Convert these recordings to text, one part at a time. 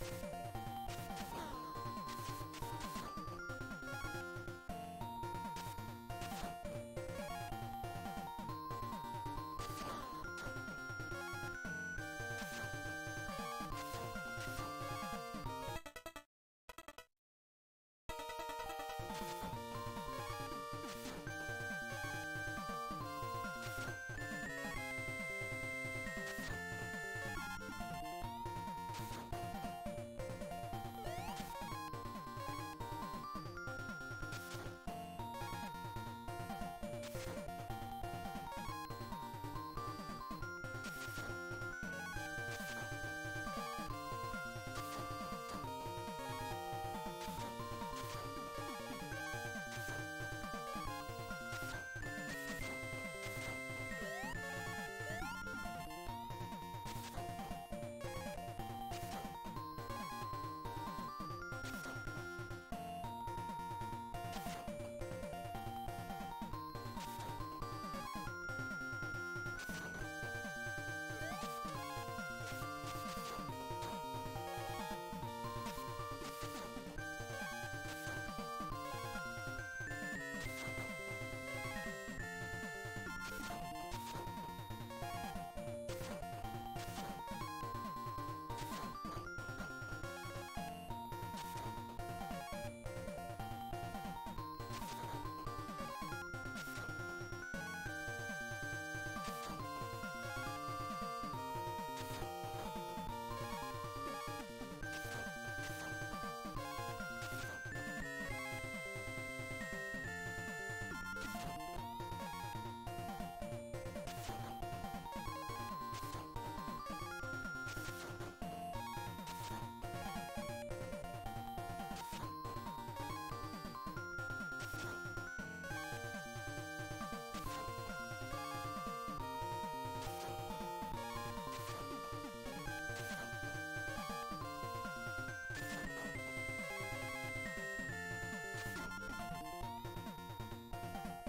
you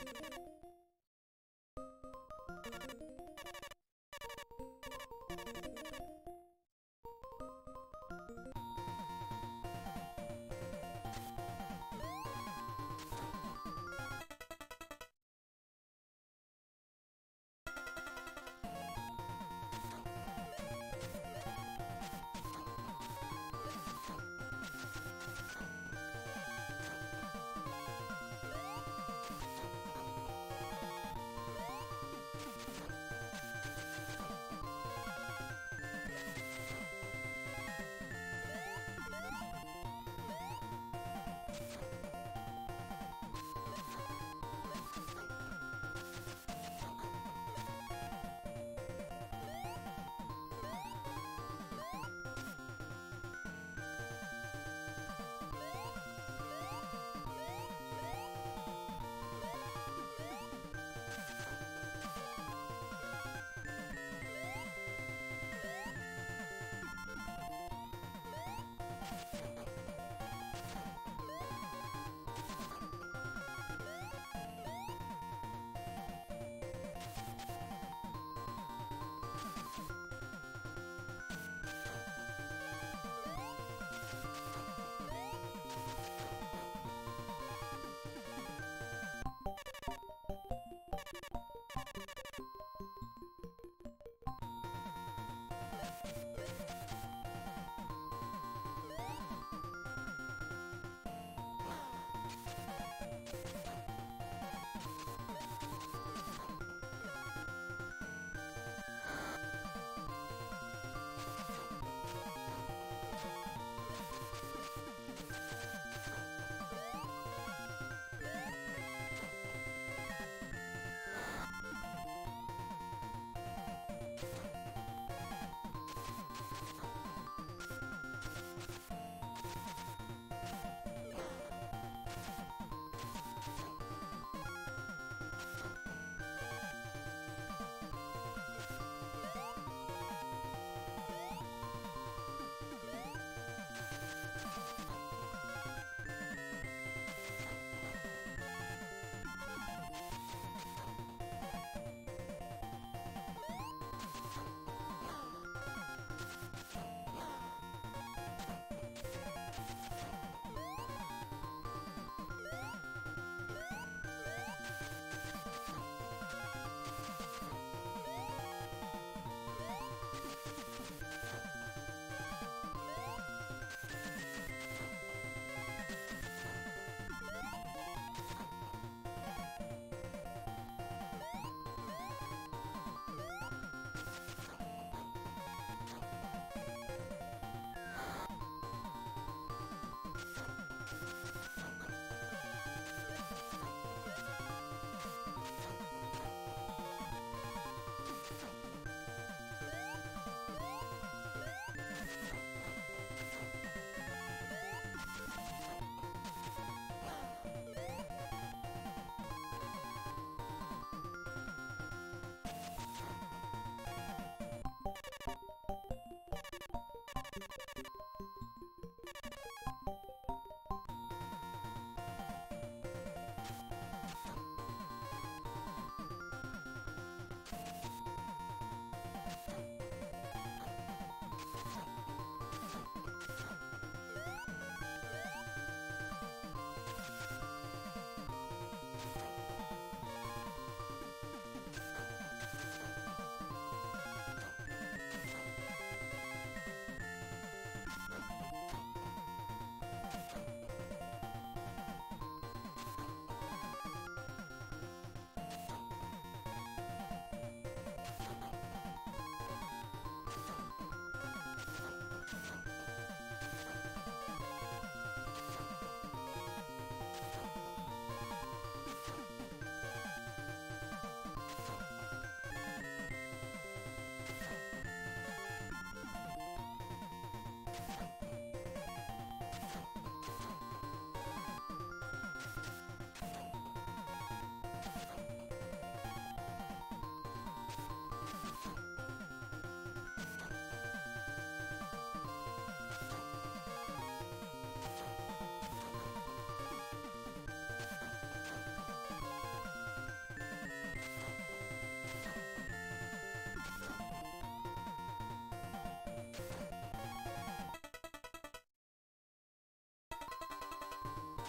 you Let's go. you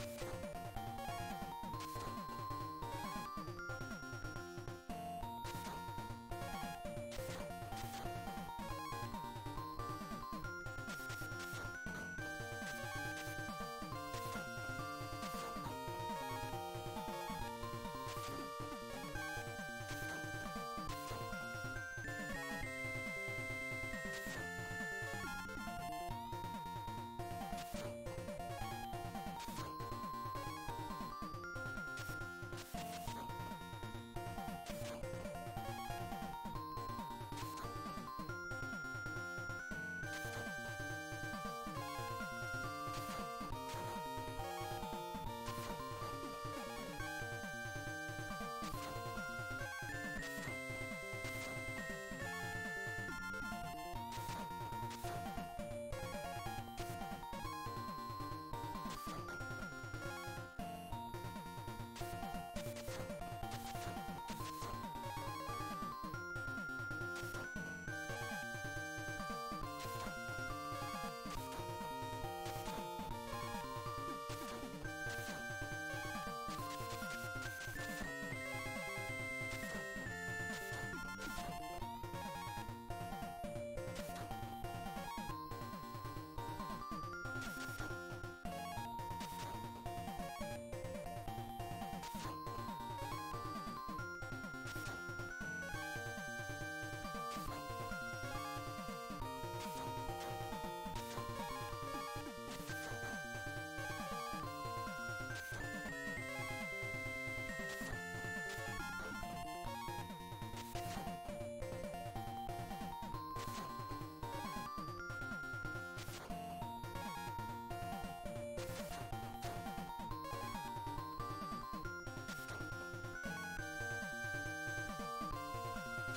you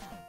you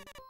you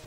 you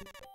you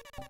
you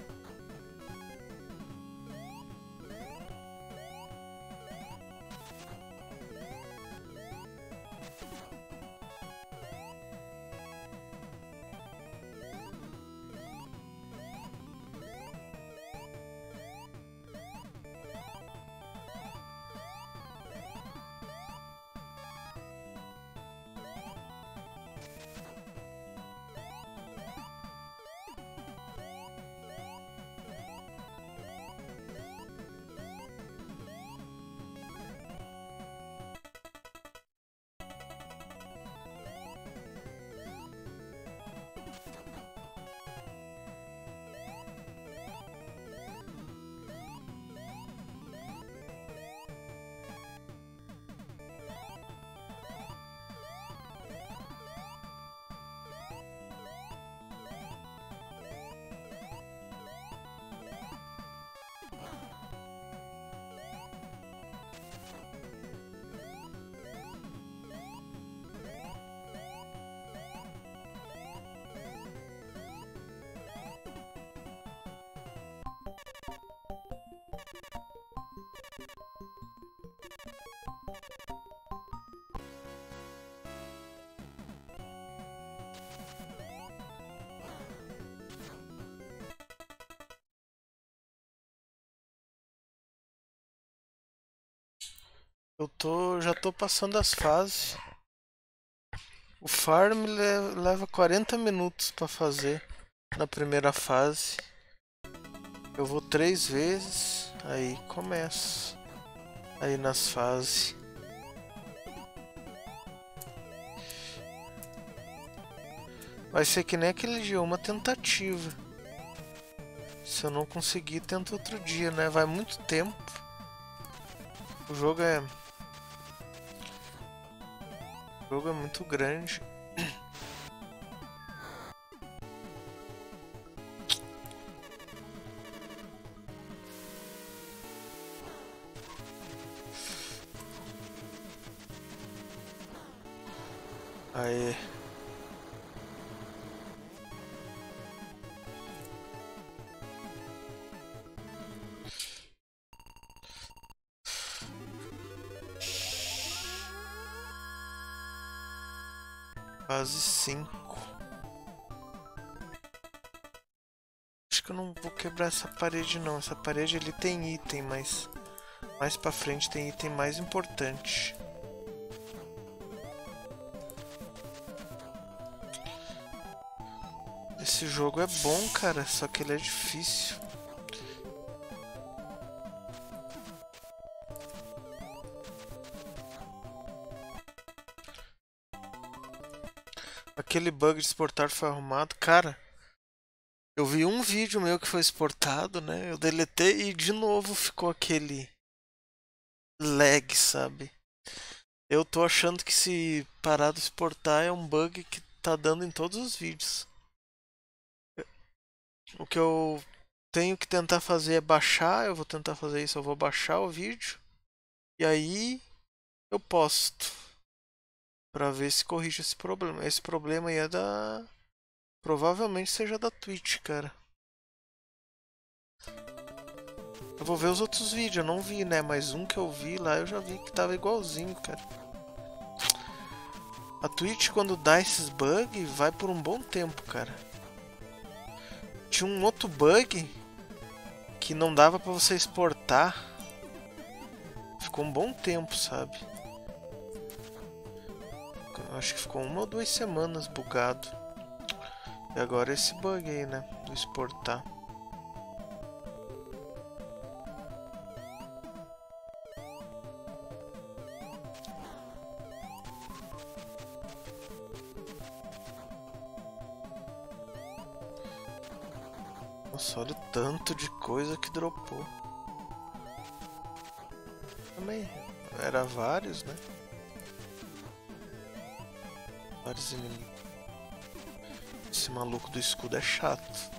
you Eu tô. já tô passando as fases. O farm leva 40 minutos para fazer na primeira fase. Eu vou três vezes, aí começo. Aí nas fases. Vai ser que nem aquele dia, uma tentativa. Se eu não conseguir, tento outro dia, né? Vai muito tempo. O jogo é... Jogo é muito grande. Fase cinco. Acho que eu não vou quebrar essa parede não. Essa parede ali tem item, mas mais pra frente tem item mais importante. Esse jogo é bom, cara, só que ele é difícil. Aquele bug de exportar foi arrumado. Cara, eu vi um vídeo meu que foi exportado, né? Eu deletei e de novo ficou aquele lag, sabe? Eu tô achando que se parar de exportar é um bug que tá dando em todos os vídeos. O que eu tenho que tentar fazer é baixar, eu vou tentar fazer isso, eu vou baixar o vídeo e aí eu posto para ver se corrige esse problema. Esse problema aí é da provavelmente seja da Twitch, cara. Eu vou ver os outros vídeos, eu não vi, né? Mas um que eu vi lá eu já vi que tava igualzinho, cara. A Twitch quando dá esses bugs vai por um bom tempo, cara. Tinha um outro bug que não dava para você exportar. Ficou um bom tempo, sabe? Acho que ficou uma ou duas semanas bugado. E agora esse bug aí, né? Do exportar. Nossa, olha o tanto de coisa que dropou. Também era vários, né? Vários inimigos. Esse maluco do escudo é chato.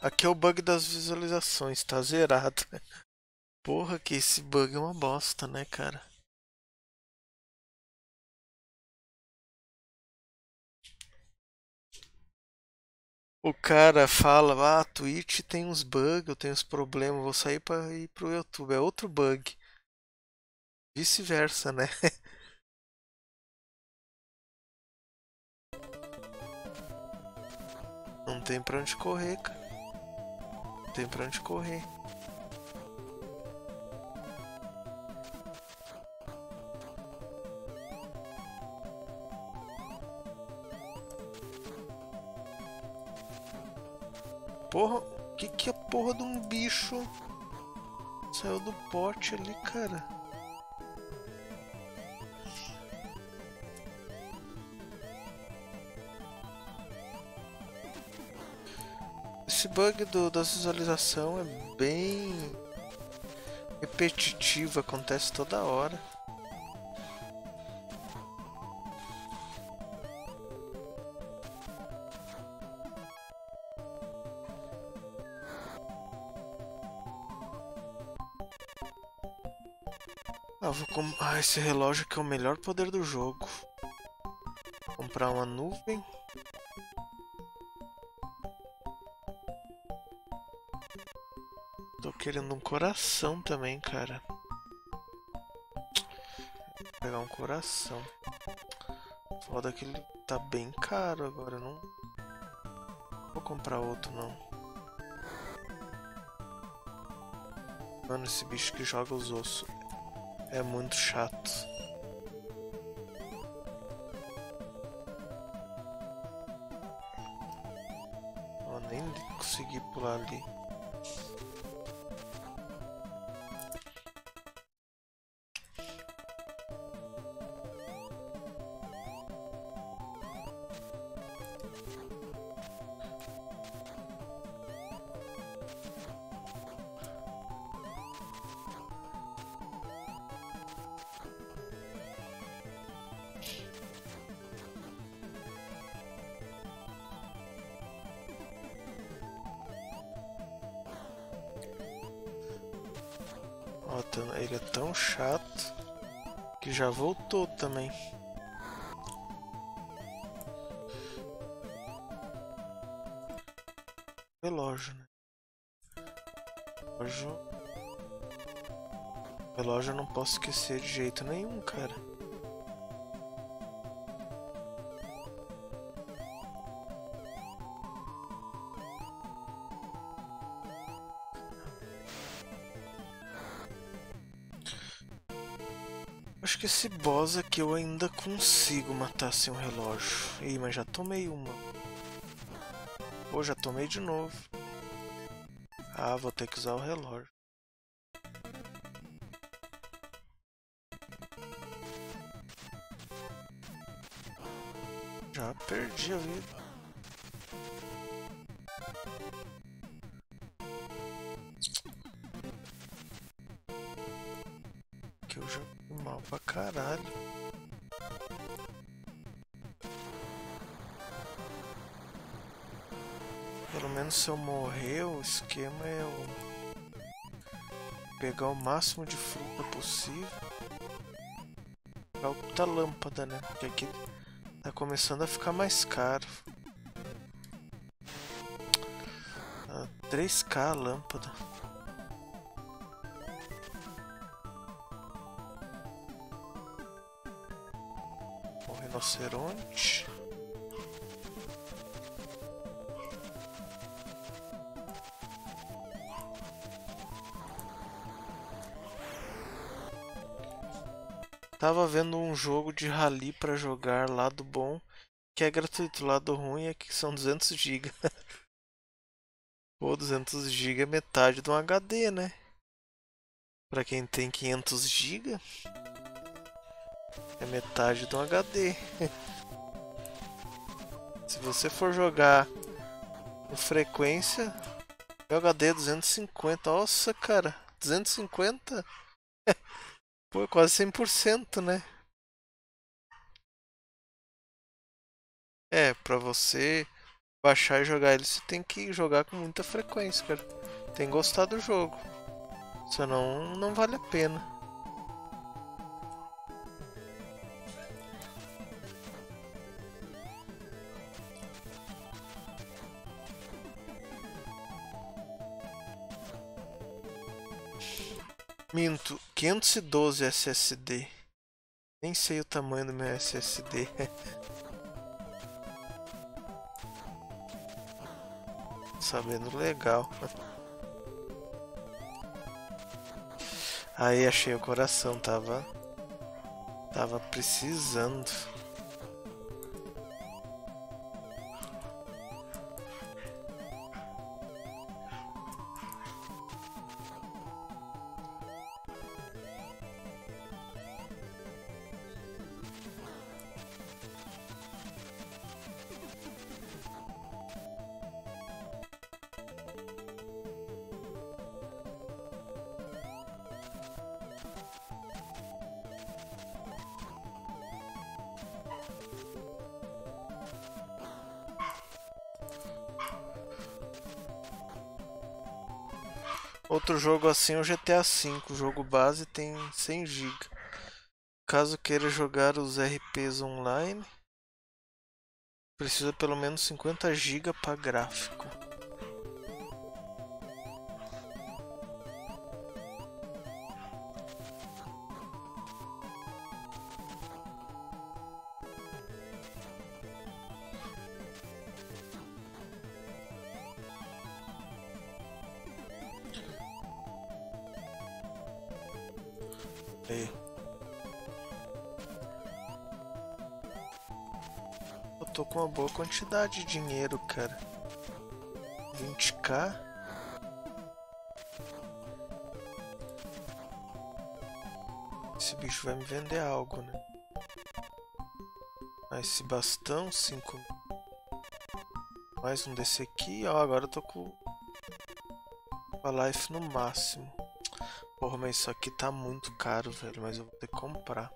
Aqui é o bug das visualizações, tá zerado. Porra, que esse bug é uma bosta, né, cara? O cara fala, ah, Twitch tem uns bugs, eu tenho uns problemas, vou sair para ir pro YouTube. É outro bug. Vice-versa, né? Não tem pra onde correr, cara. Não tem pra onde correr. Porra, que que é porra de um bicho saiu do pote ali, cara? Esse bug do, da visualização é bem repetitivo, acontece toda hora. Ah, vou com... ah, esse relógio que é o melhor poder do jogo. Vou comprar uma nuvem. Querendo um coração também, cara. Vou pegar um coração. Foda que ele tá bem caro agora, não vou comprar outro não. Mano, esse bicho que joga os ossos é muito chato. Eu nem consegui pular ali. Tá- ele é tão chato que já voltou também. Relógio, né? Relógio. Relógio eu não posso esquecer de jeito nenhum, cara. Boss aqui eu ainda consigo matar sem um relógio. Ih, mas já tomei uma. Pô, já tomei de novo. Ah, vou ter que usar o relógio. Já perdi a vida. Se eu morrer, o esquema é eu pegar o máximo de fruta possível. Pegar outra lâmpada, né? Porque aqui tá começando a ficar mais caro. Tá 3k a lâmpada. O rinoceronte. Tava vendo um jogo de rally pra jogar lado bom, que é gratuito, lado ruim é que são 200 GB. Pô, 200 GB é metade de um HD, né? Pra quem tem 500 GB, é metade de um HD. Se você for jogar com frequência, meu HD é 250. Nossa, cara, 250? É quase 100%, né? É, pra você baixar e jogar ele, você tem que jogar com muita frequência, cara. Tem que gostar do jogo. Senão, não vale a pena. Minto, 512 SSD. Nem sei o tamanho do meu SSD. Sabendo legal. Aí achei o coração, tava. Tava precisando. Jogo assim é o GTA V. O jogo base tem 100 GB. Caso queira jogar os RPs online, precisa pelo menos 50 GB para gráfico. Aí. Eu tô com uma boa quantidade de dinheiro, cara. 20k. Esse bicho vai me vender algo, né? Ah, esse bastão, 5 Mais um desse aqui. Ó, agora eu tô com a life no máximo. Porra, mas isso aqui tá muito caro, velho. Mas eu vou ter que comprar.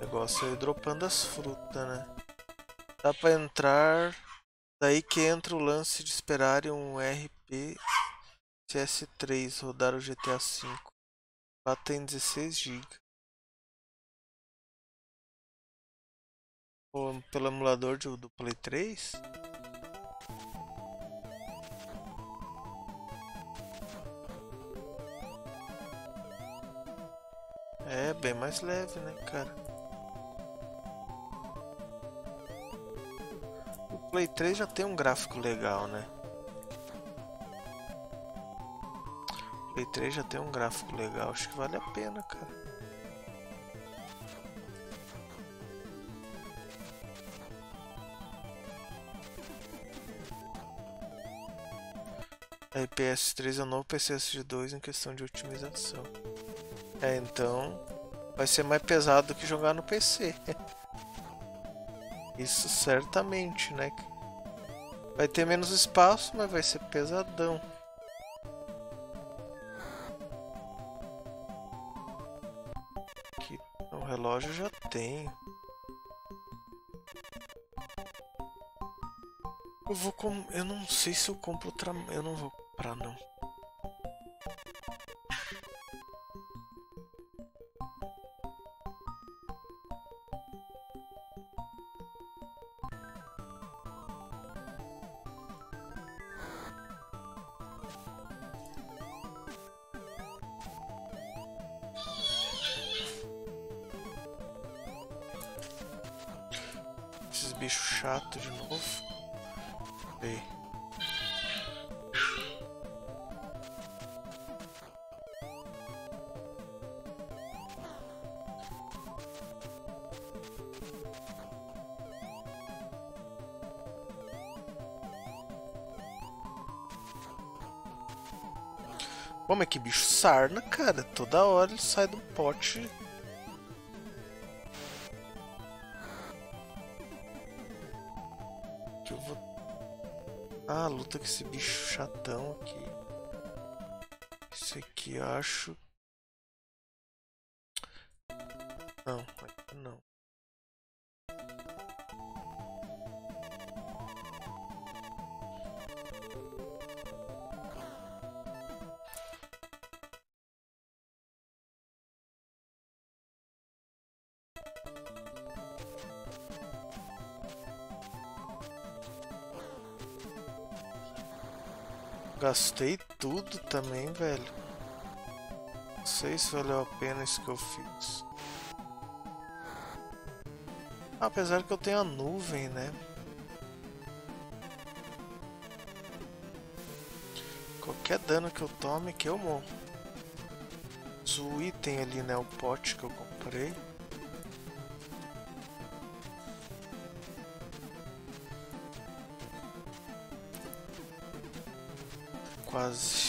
Negócio é ir dropando as frutas, né? Dá pra entrar... Daí que entra o lance de esperar um RP CS3 rodar o GTA V. Lá tem 16 GB. Pelo emulador de, do Play 3? É bem mais leve, né, cara? O Play 3 já tem um gráfico legal, né? Play 3 já tem um gráfico legal, acho que vale a pena, cara. A PS3 é o novo PCSG2 em questão de otimização. É, então vai ser mais pesado do que jogar no PC. Isso certamente, né? Vai ter menos espaço, mas vai ser pesadão. Relógio já tenho. Eu vou com... Eu não sei se eu compro outra... Eu não vou comprar, não. Sarna, cara? Toda hora ele sai do pote Ah, luta com esse bicho chatão aqui. Esse aqui eu acho. Se valeu a pena isso que eu fiz. Apesar que eu tenho a nuvem, né? Qualquer dano que eu tome que eu morro. O item ali, né? O pote que eu comprei. quase.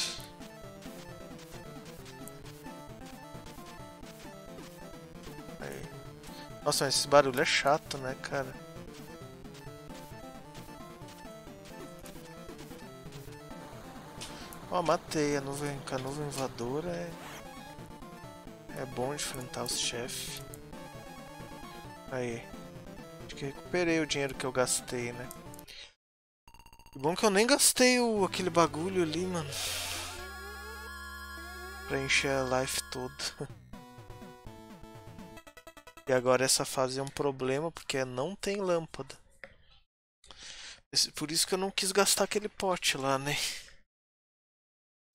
Nossa, mas esse barulho é chato, né, cara? Ó, matei a nuvem, a nuvem voadora é... É bom enfrentar os chefes. Aí. Acho que recuperei o dinheiro que eu gastei, né? Bom que eu nem gastei o, aquele bagulho ali, mano. Pra encher a life toda. E agora essa fase é um problema porque não tem lâmpada. Por isso que eu não quis gastar aquele pote lá, né?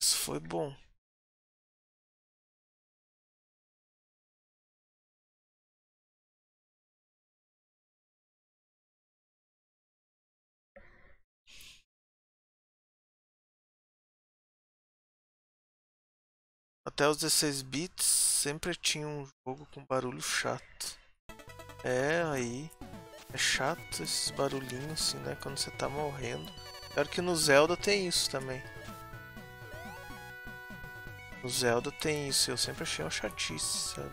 Isso foi bom. Até os 16 bits sempre tinha um jogo com barulho chato. É, aí. É chato esses barulhinhos assim, né? Quando você tá morrendo. Claro que no Zelda tem isso também. No Zelda tem isso, eu sempre achei uma chatice, sabe?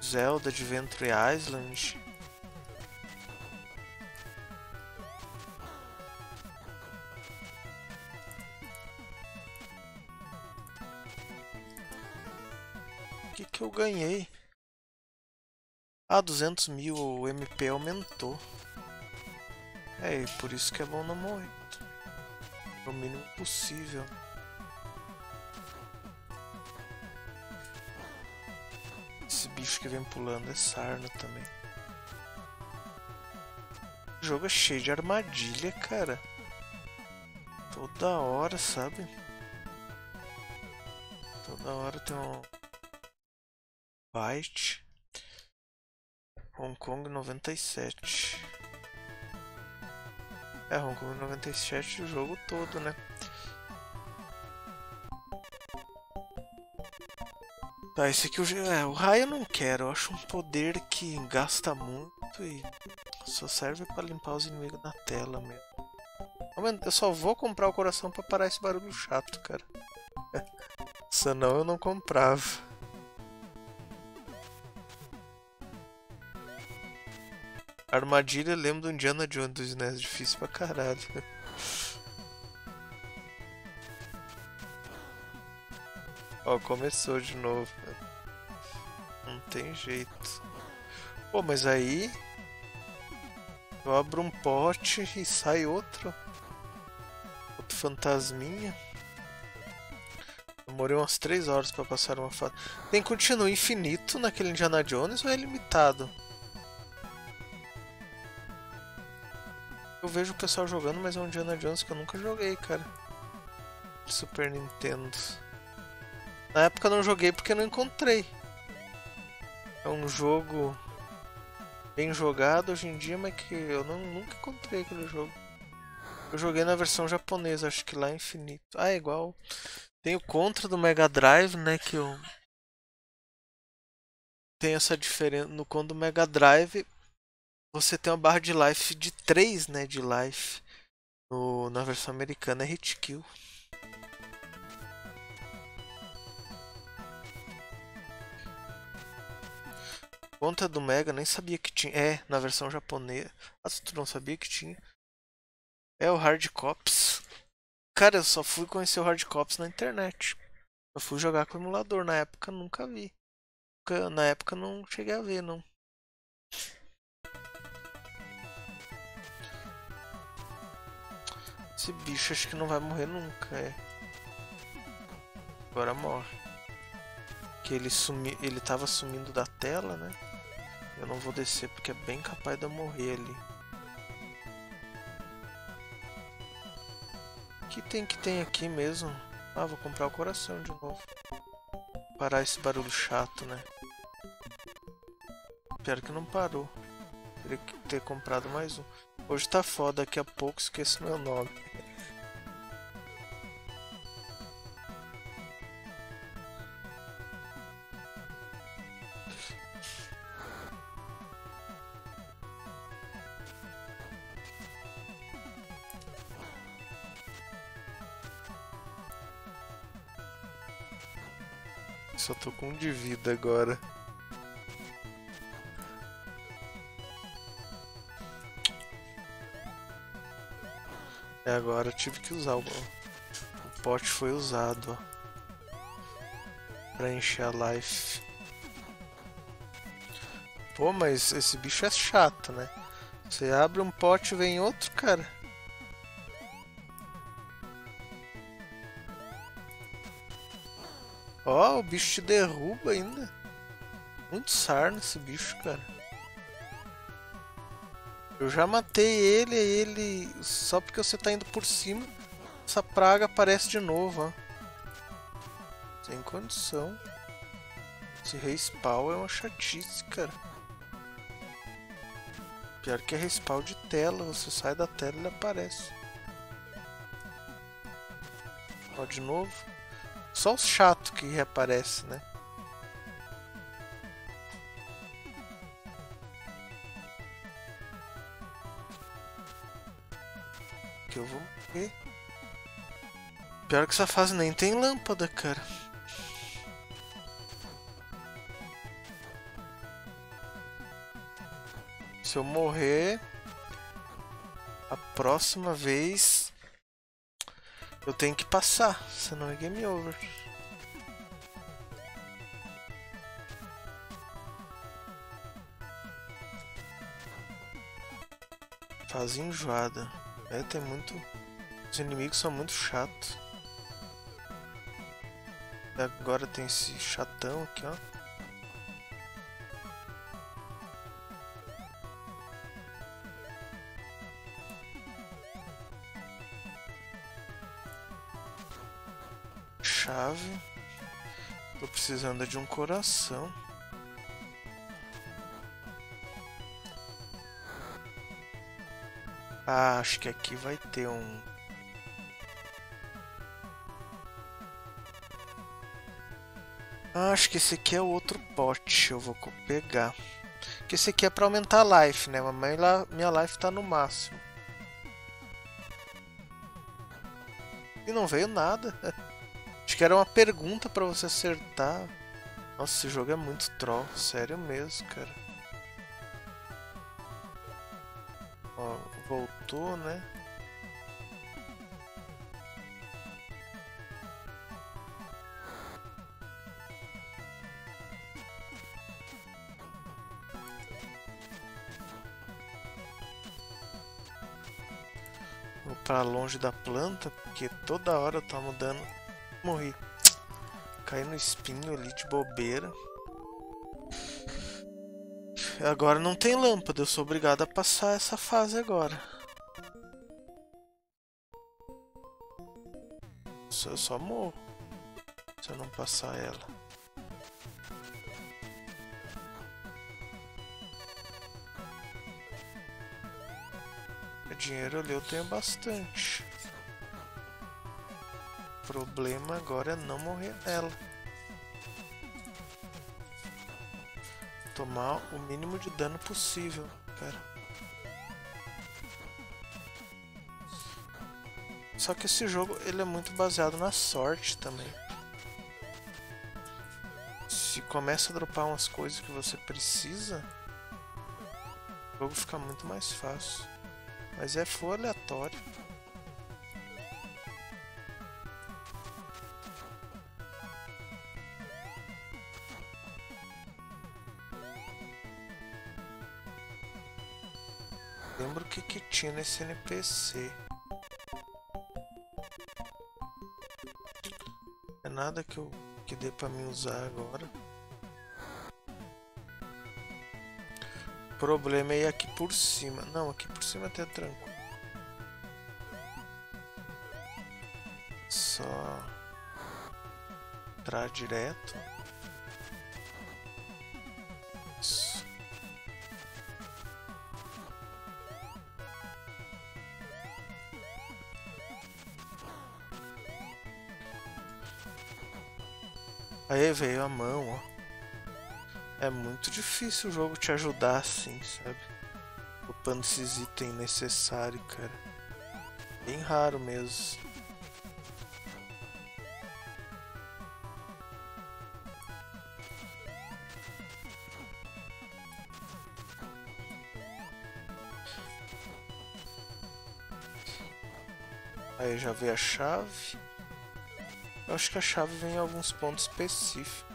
Zelda Adventure Island. Que eu ganhei? Ah, 200 mil, o MP aumentou. É, e por isso que é bom não morrer. O mínimo possível. Esse bicho que vem pulando é sarna também. O jogo é cheio de armadilha, cara. Toda hora, sabe? Toda hora tem um... Byte. Hong Kong 97. É, Hong Kong 97 o jogo todo, né? Tá, esse aqui eu, é, o raio eu não quero. Eu acho um poder que gasta muito e só serve pra limpar os inimigos na tela mesmo. Eu só vou comprar o coração pra parar esse barulho chato, cara. Senão eu não comprava. Armadilha lembro do Indiana Jones, né? Difícil pra caralho. Ó, começou de novo. Não tem jeito. Pô, mas aí... Eu abro um pote e sai outro. Outro fantasminha. Demorei umas 3 horas pra passar uma fase. Tem continuo infinito naquele Indiana Jones ou é limitado? Eu vejo o pessoal jogando, mas é um Indiana Jones que eu nunca joguei, cara. Super Nintendo. Na época não joguei porque não encontrei. É um jogo bem jogado hoje em dia, mas que eu não, nunca encontrei aquele jogo. Eu joguei na versão japonesa, acho que lá é infinito. Ah, é igual. Tem o Contra do Mega Drive, né? Que eu. Tem essa diferença. No Contra do Mega Drive, você tem uma barra de life de 3, né? De life. No, na versão americana é hit kill. Conta do Mega, nem sabia que tinha. É, na versão japonesa. Ah, tu não sabia que tinha. É o Hard Cops. Cara, eu só fui conhecer o Hard Cops na internet. Eu fui jogar com o emulador. Na época nunca vi. Na época não cheguei a ver, não. Esse bicho acho que não vai morrer nunca, é. Agora morre que ele sumi, ele tava sumindo da tela, né? Eu não vou descer porque é bem capaz de eu morrer ali. Que tem que tem aqui mesmo? Ah, vou comprar o coração de novo. Parar esse barulho chato, né? Pior que não parou. Teria que ter comprado mais um. Hoje tá foda, daqui a pouco esqueço meu nome. Só tô com um de vida agora. É, agora eu tive que usar o, o pote foi usado, ó. Pra encher a life. Pô, mas esse bicho é chato, né? Você abre um pote e vem outro, cara. Ó, oh, o bicho te derruba ainda. Muito sarno esse bicho, cara. Eu já matei ele, ele. Só porque você tá indo por cima, essa praga aparece de novo, ó. Sem condição. Esse respawn é uma chatice, cara. Pior que é respawn de tela, você sai da tela e ele aparece. Ó, de novo. Só os chato que reaparece, né? Pior que essa fase nem tem lâmpada, cara. Se eu morrer, a próxima vez eu tenho que passar, senão é game over. Fase enjoada. É, tem muito. Os inimigos são muito chatos. Agora tem esse chatão aqui, ó. Chave. Tô precisando de um coração. Ah, acho que aqui vai ter um acho que esse aqui é outro pote. Eu vou pegar. Que esse aqui é pra aumentar a life, né? Mas minha life tá no máximo. E não veio nada. Acho que era uma pergunta pra você acertar. Nossa, esse jogo é muito troll. Sério mesmo, cara. Ó, voltou, né? Longe da planta, porque toda hora eu tava mudando. Morri. Caí no espinho ali de bobeira. Agora não tem lâmpada, eu sou obrigado a passar essa fase agora. Eu só morro se eu não passar ela. Dinheiro ali eu tenho bastante. O problema agora é não morrer nela. Tomar o mínimo de dano possível. Pera. Só que esse jogo ele é muito baseado na sorte também. Se começa a dropar umas coisas que você precisa, o jogo fica muito mais fácil. Mas é for aleatório. Lembro o que, que tinha nesse NPC. É nada que eu que dê pra mim usar agora. Problema é aqui por cima. Não, aqui por cima até tranquilo. Só entrar direto. Aí veio a mão, ó. É muito difícil o jogo te ajudar assim, sabe? Upando esses itens necessários, cara. Bem raro mesmo. Aí já veio a chave. Eu acho que a chave vem em alguns pontos específicos.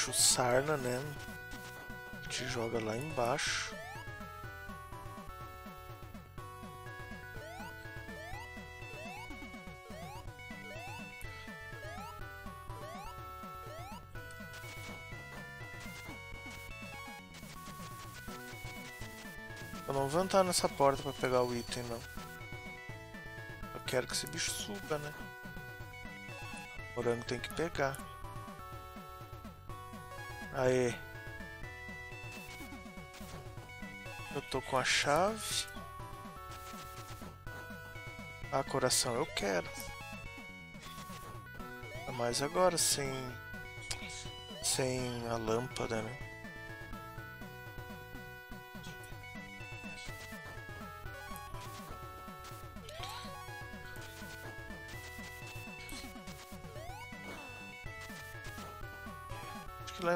Bicho sarna, né? Te joga lá embaixo. Eu não vou entrar nessa porta pra pegar o item, não. Eu quero que esse bicho suba, né? morango tem que pegar. Aê. Eu tô com a chave. Ah, coração, eu quero. Mas agora sem... Sem a lâmpada, né?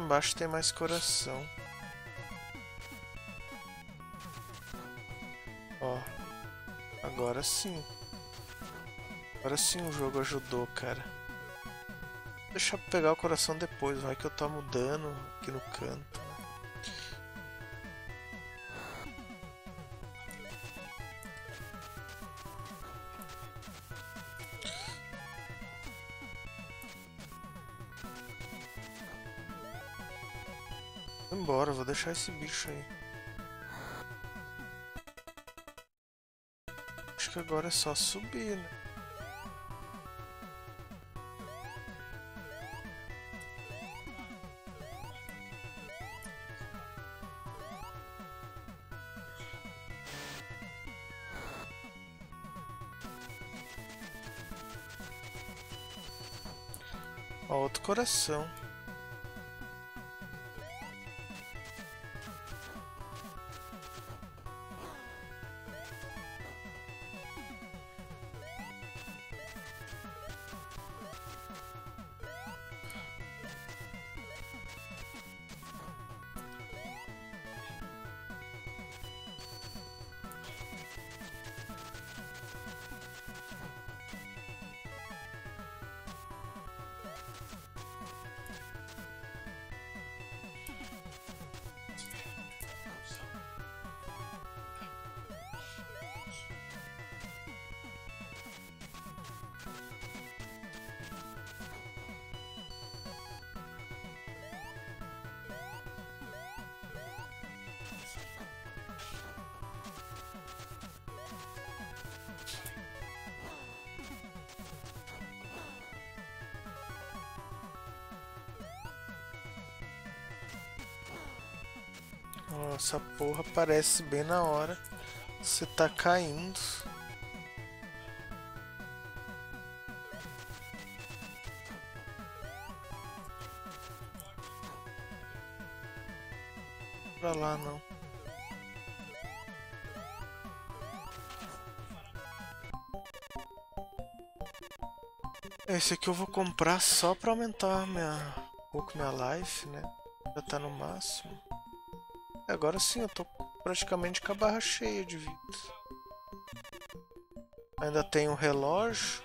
Embaixo tem mais coração. Ó. Agora sim. Agora sim o jogo ajudou, cara. Deixa eu pegar o coração depois, vai que eu tô mudando aqui no canto. Deixar esse bicho aí. Acho que agora é só subir, né? Outro coração. Essa porra aparece bem na hora. Você tá caindo. Pra lá não. Esse aqui eu vou comprar só pra aumentar minha, um pouco minha life, né? Já tá no máximo. Agora sim, eu tô praticamente com a barra cheia de vida. Ainda tem um relógio.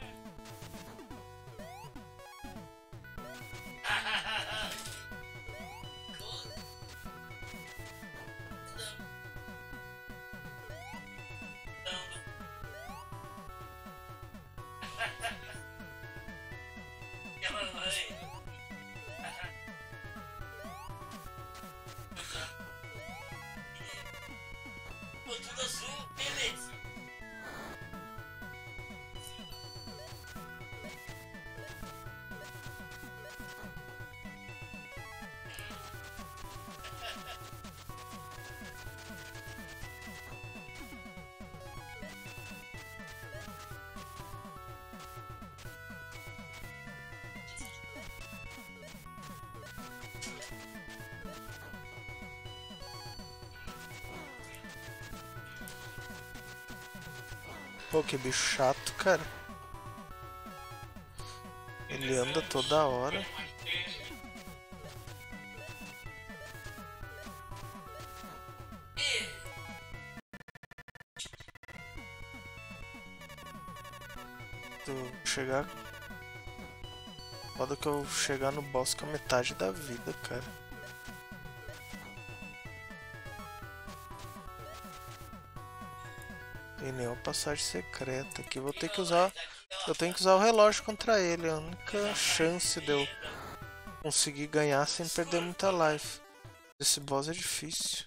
Que bicho chato, cara. Ele anda toda hora. Tu chegar. Foda que eu chegar no boss com a metade da vida, cara. Passagem secreta aqui. Vou ter que usar. Eu tenho que usar o relógio contra ele. A única chance de eu conseguir ganhar sem perder muita life. Esse boss é difícil.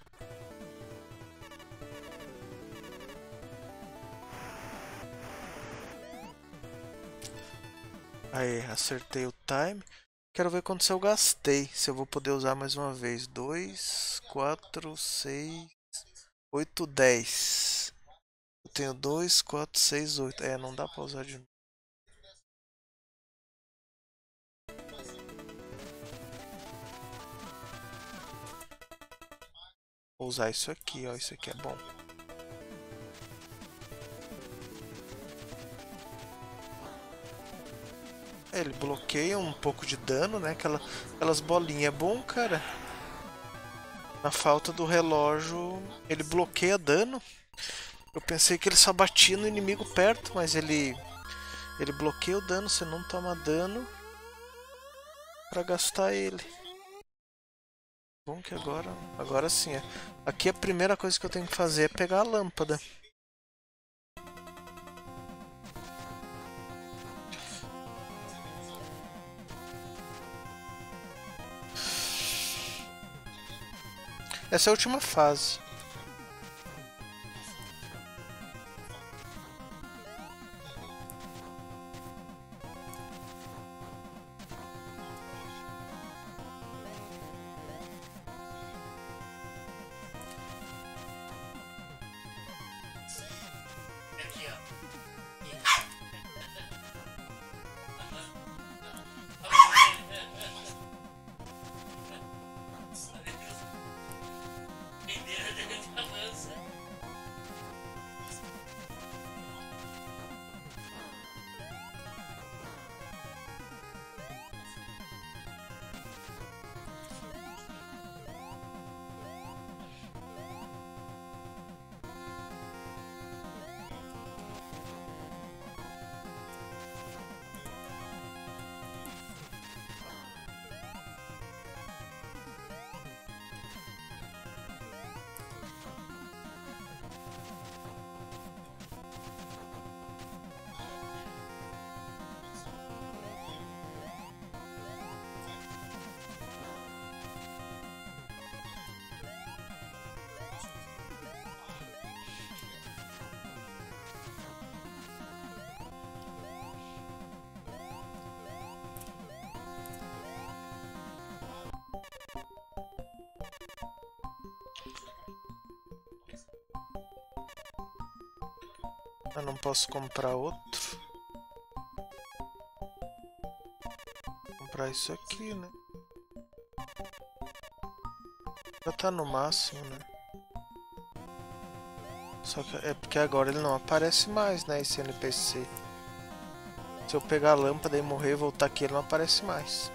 Aí, acertei o time. Quero ver quanto eu gastei. Se eu vou poder usar mais uma vez. 2, 4, 6, 8, 10. Tenho 2, 4, 6, 8. É, não dá pra usar de novo. Vou usar isso aqui, ó. Isso aqui é bom. É, ele bloqueia um pouco de dano, né? Aquela, aquelas bolinhas. É bom, cara. Na falta do relógio, ele bloqueia dano. Eu pensei que ele só batia no inimigo perto, mas ele ele bloqueia o dano, você não toma dano para gastar ele. Bom que agora, agora sim. É. Aqui a primeira coisa que eu tenho que fazer é pegar a lâmpada. Essa é a última fase. Eu não posso comprar outro. Vou comprar isso aqui, né? Já tá no máximo, né? Só que é porque agora ele não aparece mais, né? Esse NPC. Se eu pegar a lâmpada e morrer e voltar aqui, ele não aparece mais.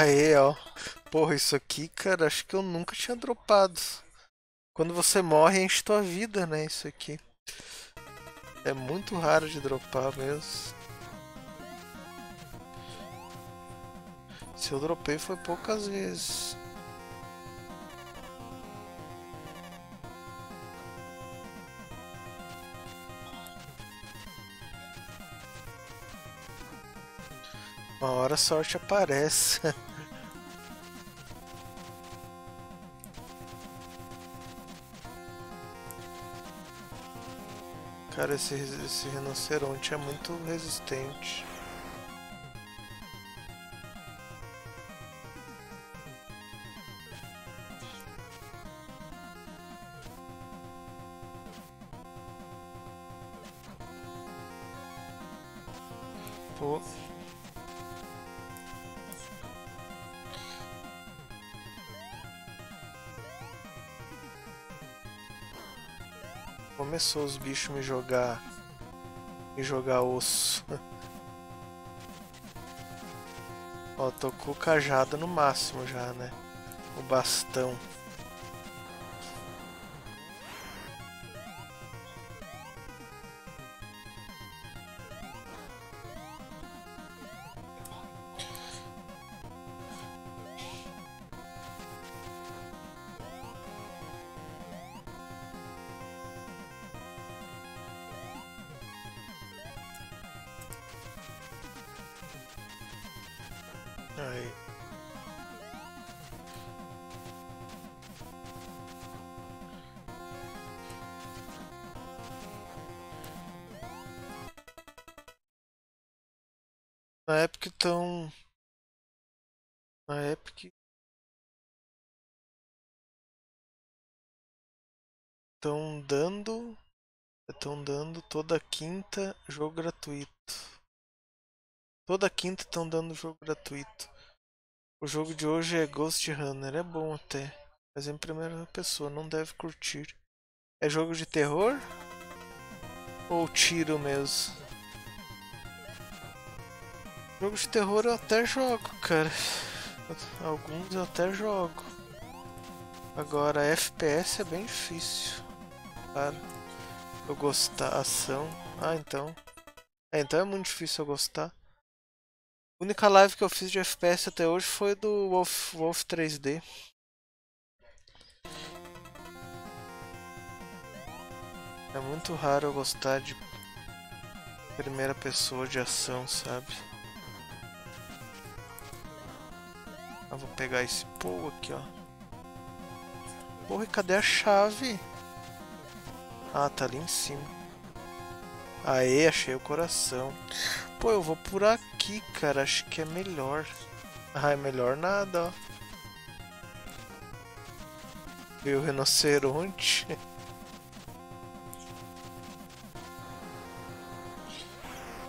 Aê, ó. Porra, isso aqui, cara, acho que eu nunca tinha dropado. Quando você morre, enche tua vida, né? Isso aqui. É muito raro de dropar mesmo. Se eu dropei foi poucas vezes. Uma hora a sorte aparece. Cara, esse, esse rinoceronte é muito resistente. Começou os bichos me jogar. Me jogar osso. Ó, tô com o cajado no máximo já, né? O bastão. Quinta jogo gratuito. Toda quinta estão dando jogo gratuito. O jogo de hoje é Ghost Runner, é bom até. Mas em primeira pessoa, não deve curtir. É jogo de terror? Ou tiro mesmo? Jogo de terror eu até jogo, cara. Alguns eu até jogo. Agora, FPS é bem difícil. Cara, eu gostar ação. Ah, então. É, então é muito difícil eu gostar. A única live que eu fiz de FPS até hoje foi do Wolf, Wolf 3D. É muito raro eu gostar de primeira pessoa de ação, sabe? Ah, vou pegar esse pô aqui, ó. Porra, e cadê a chave? Ah, tá ali em cima. Aê, achei o coração. Pô, eu vou por aqui, cara. Acho que é melhor. Ah, é melhor nada, ó. E o rinoceronte.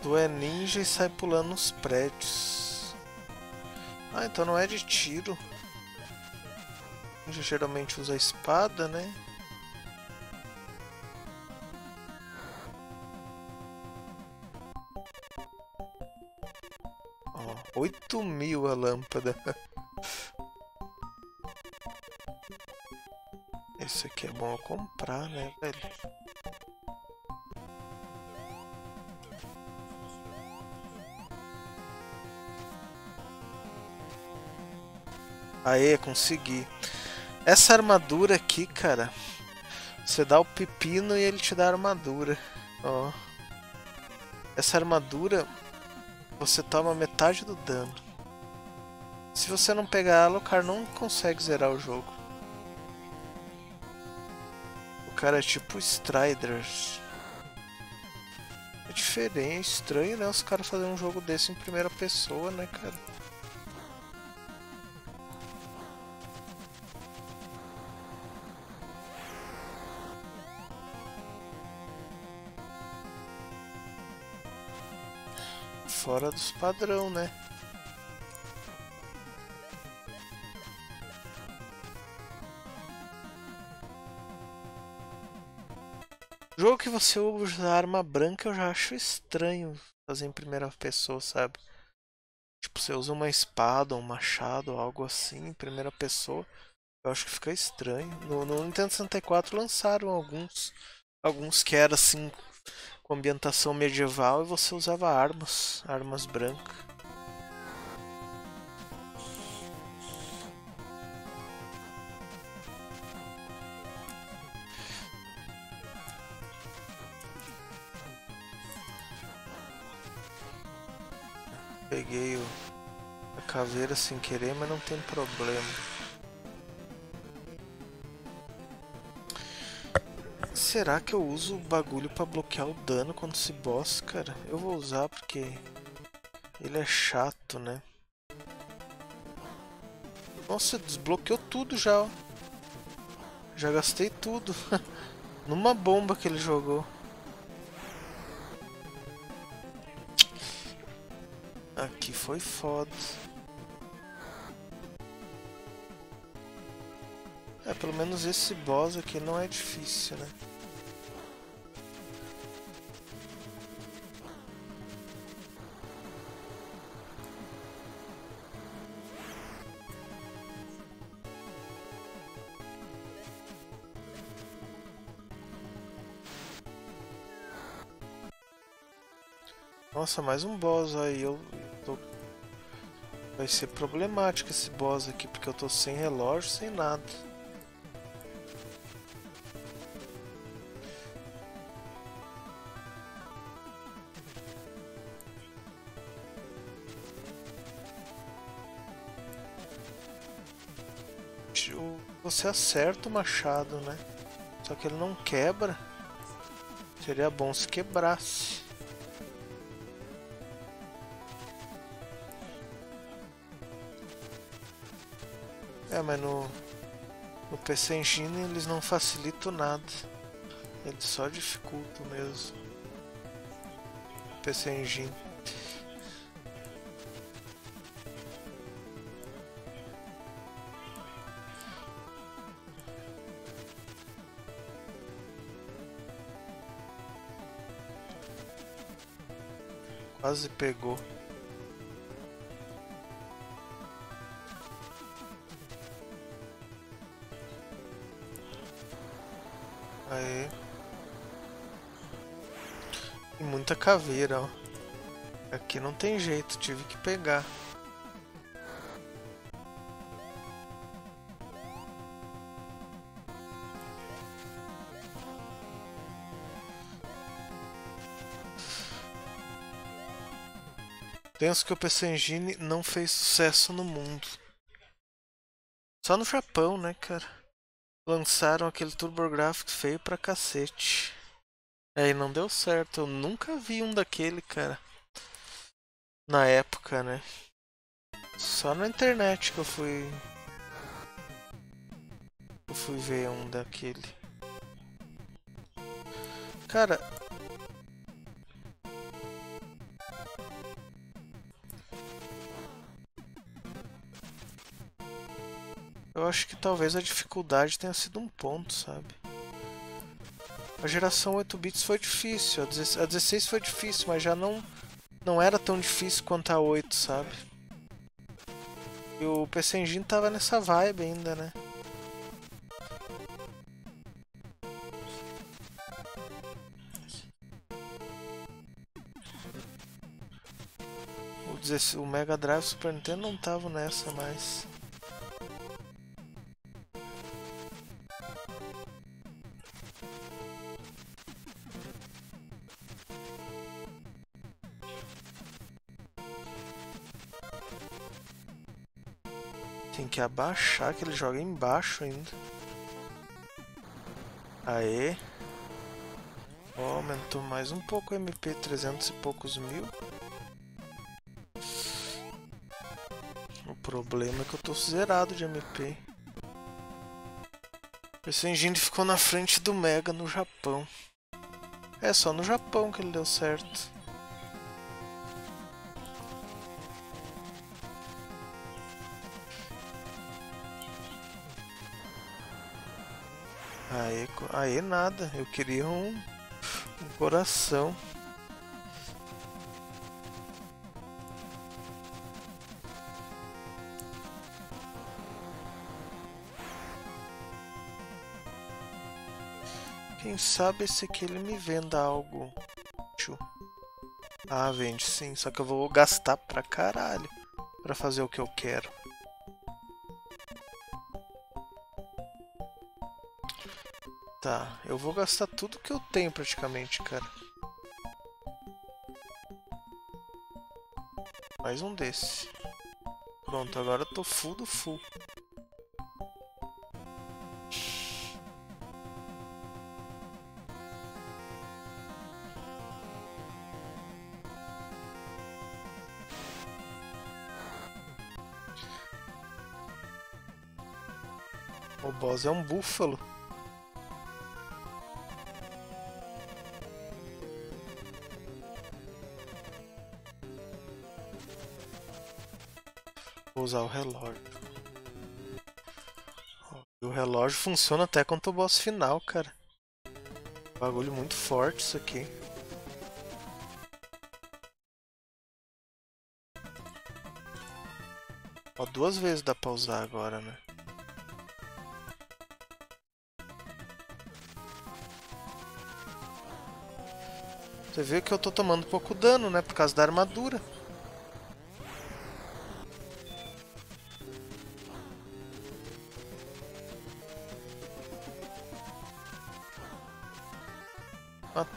Tu é ninja e sai pulando nos prédios. Ah, então não é de tiro. Ninja geralmente usa espada, né? 8 mil a lâmpada. Esse aqui é bom eu comprar, né, velho? Aê, consegui. Essa armadura aqui, cara. Você dá o pepino e ele te dá a armadura. Ó. Essa armadura você toma metade do dano. Se você não pegar o cara não consegue zerar o jogo. O cara é tipo Strider. É diferente, estranho, né? Os caras fazerem um jogo desse em primeira pessoa, né, cara? Fora dos padrão, né? Jogo que você usa arma branca eu já acho estranho fazer em primeira pessoa, sabe? Tipo, você usa uma espada, um machado, algo assim em primeira pessoa. Eu acho que fica estranho. No, no Nintendo 64 lançaram alguns. Alguns que era assim com ambientação medieval e você usava armas, armas brancas. Peguei o, a caveira sem querer, mas não tem problema. Será que eu uso o bagulho pra bloquear o dano quando se boss, cara? Eu vou usar porque ele é chato, né? Nossa, desbloqueou tudo já, ó. Já gastei tudo. Numa bomba que ele jogou. Aqui foi foda. É, pelo menos esse boss aqui não é difícil, né? Nossa, mais um boss aí. Eu tô... Vai ser problemático esse boss aqui, porque eu tô sem relógio, sem nada. Você acerta o machado, né? Só que ele não quebra. Seria bom se quebrasse. Mas no, no PC Engine eles não facilitam nada. Eles só dificultam mesmo. PC Engine. Quase pegou. Caveira, ó. Aqui não tem jeito, tive que pegar. Penso que o PC Engine não fez sucesso no mundo. Só no Japão, né, cara? lançaram aquele TurboGrafx feio pra cacete. Aí não deu certo. Eu nunca vi um daquele, cara. Na época, né? Só na internet que eu fui. Eu fui ver um daquele. Cara, Eu acho que talvez a dificuldade tenha sido um ponto, sabe? A geração 8 bits foi difícil, a 16 foi difícil, mas já não, não era tão difícil quanto a 8, sabe? E o PC Engine tava nessa vibe ainda, né? O, Mega Drive Super Nintendo não tava nessa mais. Que abaixar, que ele joga embaixo ainda. Aê. Oh, aumentou mais um pouco o MP, 300 e poucos mil. O problema é que eu tô zerado de MP. Esse engine ficou na frente do Mega no Japão. É só no Japão que ele deu certo. Aê, aê nada, eu queria um, um coração. Quem sabe esse aqui ele me venda algo. Ah, vende sim, só que eu vou gastar pra caralho pra fazer o que eu quero. Tá, eu vou gastar tudo que eu tenho praticamente, cara. Mais um desse. Pronto, agora eu tô full do full. O boss é um búfalo. Usar o relógio. O relógio funciona até contra o boss final, cara. Bagulho muito forte isso aqui. Ó, duas vezes dá pra usar agora, né? Você vê que eu tô tomando pouco dano, né? Por causa da armadura.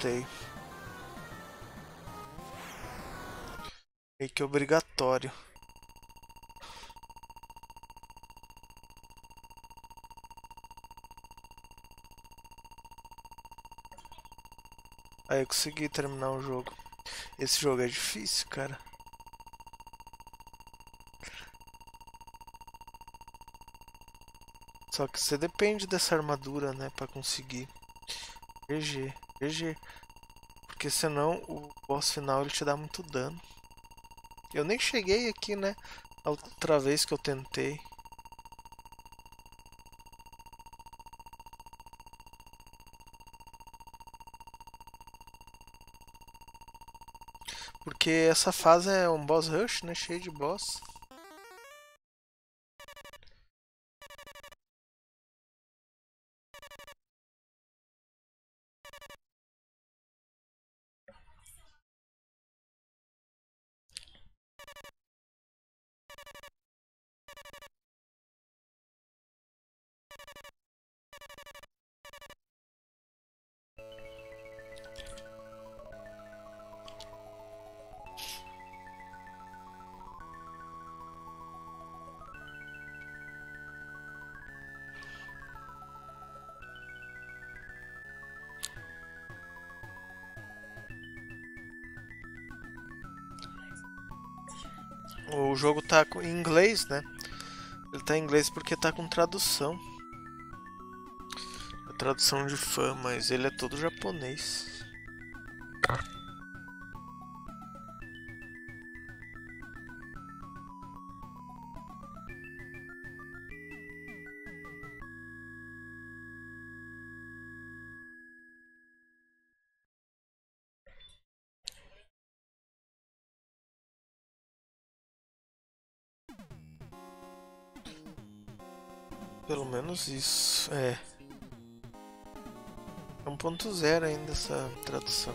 Matei. Meio que obrigatório. Aí consegui terminar o jogo. Esse jogo é difícil, cara. Só que você depende dessa armadura, né, pra conseguir. GG, GG. Porque senão o boss final ele te dá muito dano. Eu nem cheguei aqui, né, a outra vez que eu tentei. Porque essa fase é um boss rush, né? Cheio de boss. Jogo tá em inglês, né? Ele tá em inglês porque tá com tradução. A tradução de fã, mas ele é todo japonês. Isso, é. É 1.0 ainda essa tradução.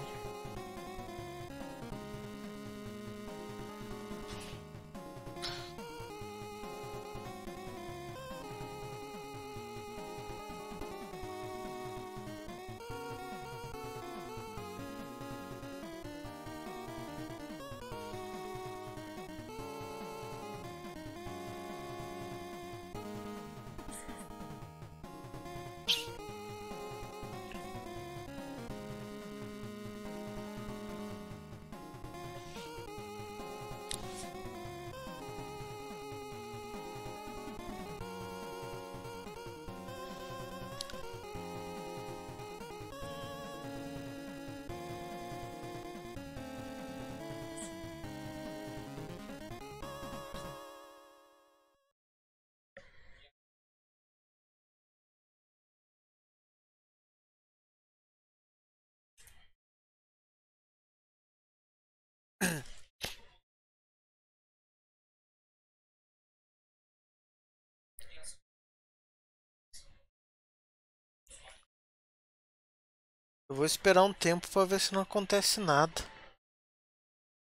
Eu vou esperar um tempo para ver se não acontece nada.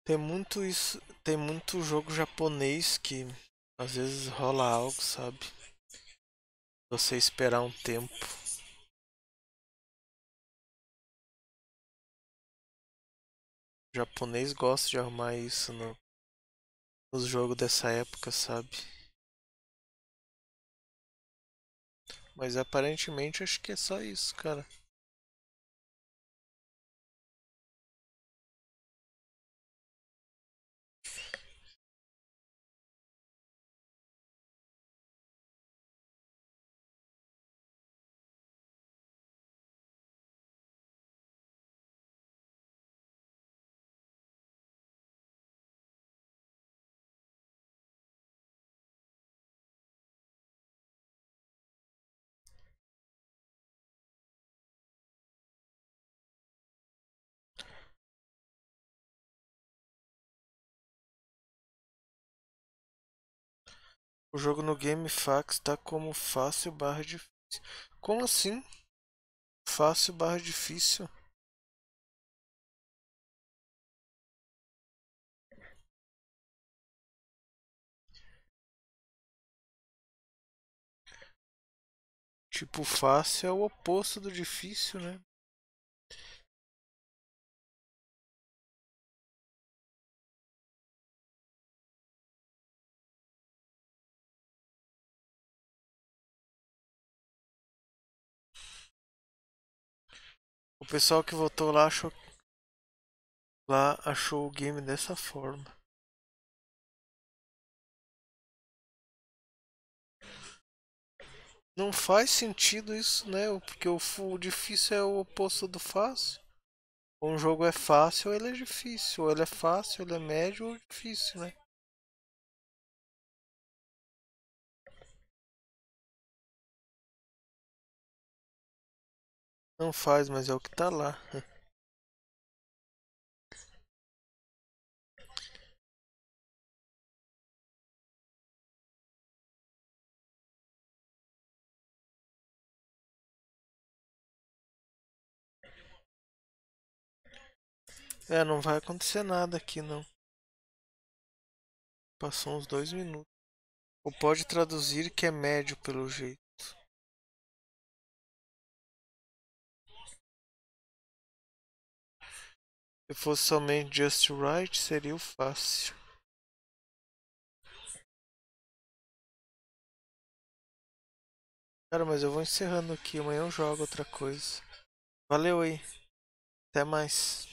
Tem muito isso, tem muito jogo japonês que às vezes rola algo, sabe? Você esperar um tempo. O japonês gosta de arrumar isso no, Os jogos dessa época, sabe? Mas aparentemente acho que é só isso, cara. O jogo no GameFAQs tá como fácil barra difícil. Como assim? Fácil barra difícil? Tipo, fácil é o oposto do difícil, né? O pessoal que votou lá achou lá achou o game dessa forma. Não faz sentido isso, né? Porque o, o difícil é o oposto do fácil. Um jogo é fácil ou ele é difícil. Ou ele é fácil, ele é médio ou difícil, né? Não faz, mas é o que tá lá. É, não vai acontecer nada aqui não. Passou uns dois minutos. Ou pode traduzir que é médio pelo jeito. Se fosse somente Just Right, seria o fácil. Cara, mas eu vou encerrando aqui. Amanhã eu jogo outra coisa. Valeu aí. Até mais.